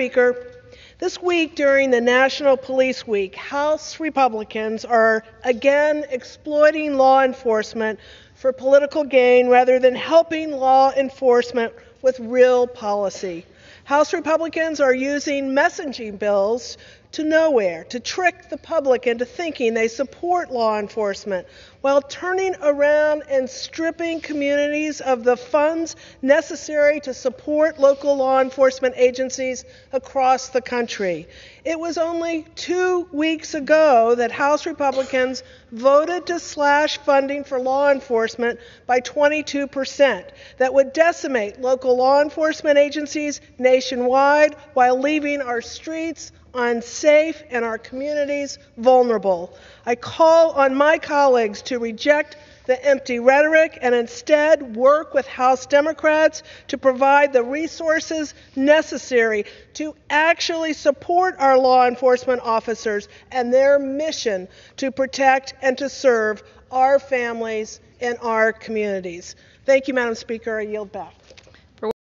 Speaker. This week, during the National Police Week, House Republicans are again exploiting law enforcement for political gain rather than helping law enforcement with real policy. House Republicans are using messaging bills to nowhere to trick the public into thinking they support law enforcement while turning around and stripping communities of the funds necessary to support local law enforcement agencies across the country. It was only two weeks ago that House Republicans voted to slash funding for law enforcement by 22%, that would decimate local law enforcement agencies nationwide while leaving our streets unsafe, and our communities vulnerable. I call on my colleagues to reject the empty rhetoric and instead work with House Democrats to provide the resources necessary to actually support our law enforcement officers and their mission to protect and to serve our families and our communities. Thank you, Madam Speaker. I yield back.